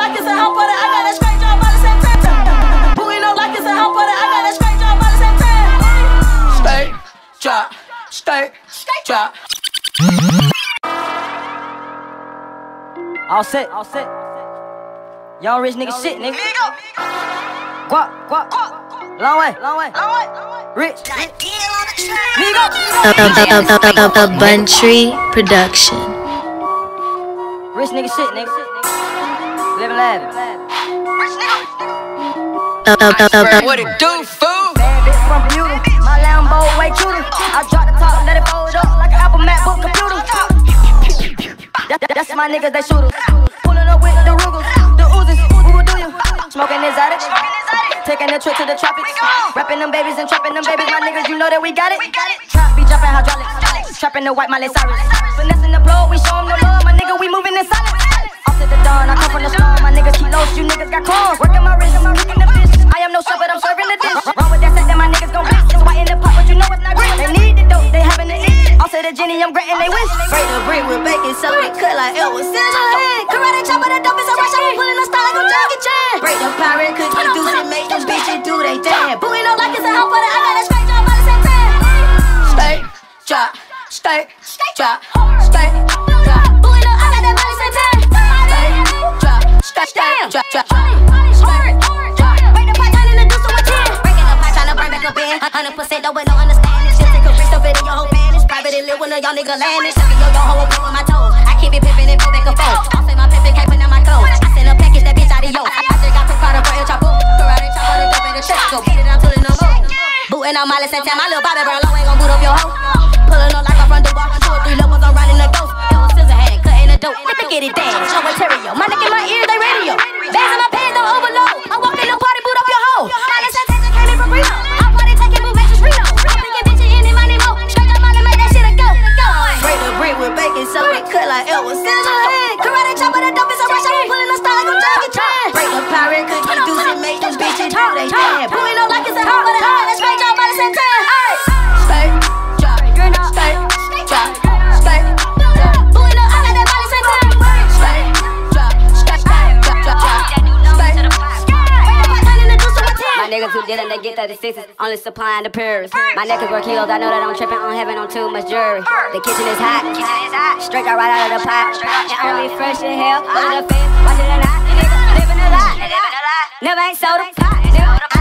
like it's a hump for I got that straight jaw by the same time. Booty no like it's a hump for I got that straight jaw by the same time. Straight drop, straight, straight drop. Offset, all set. Young rich nigga shit, nigga. Guap, guap, guap. Longway, long way, Longway. Rich. A Bunntree production. Rich nigga shit, nigga. Live lavish. A, a, a, a, What it do, fool? Bad bitch from Bermuda. My Lambo way cuter. I drop the top, let it fold up like an Apple MacBook computer. That, that, that's my niggas, they shooters. Pulling up with the Rugers, the Uzis. Who will do you? Smoking exotic. Taking a trip to the tropics. Rapping them babies and trapping them babies. My niggas, you know that we got it. Trap be jumping hydraulics. Trapping the white Miley Cyrus. Finessing the blow, we show 'em no love. My nigga, we moving in silence. To the dawn, I come from the storm. My niggas keep lost, you niggas got crumbs. Working my wrist, I'm cooking the fish. I am no chef, but I'm serving the dish. Wrong with that set, then my niggas gon' blitz. It's white in the pot, but you know it's not green. They need the dope, they having the itch. Off to the Jenny, I'm granting they wish. Break the brick with baking soda, cut like it was sizzling. Karate chop with the dope, it's a rush, I'm pulling the style like I'm Jackie Chan. Break the pirate cookie, deuce and make them bitches do they damn. Booty no like it's a hump for I got that straight jaw by the same time. Straight drop, straight drop, straight Hundred percent though, with no understanding. Shit, take a risk, stuff it in your whole man. It's private, it live when a young nigga landing. Sucking your yo hoe, with my toes. I keep it pimping and pull back and forth. I'll say my pimping, can't put my clothes. I send a package, that bitch out of yo. I just got of her, chop up. Karate chop, put it up in the chest. Go beat it till it no more. Booting out Miley Santana, my little Bobby Brown low ain't gon' boot up your hoe. Pulling up like a front door, two or three levels, I'm it was niggas who dealin', they get 36s, only supplying the purrs. My neck is worth kilos, I know that I'm tripping on heaven on too much jewelry. The kitchen is hot, straight out right out of the pot. And only fresh in hell, under the fence, watch it not. Living a lie, never ain't sold a pot.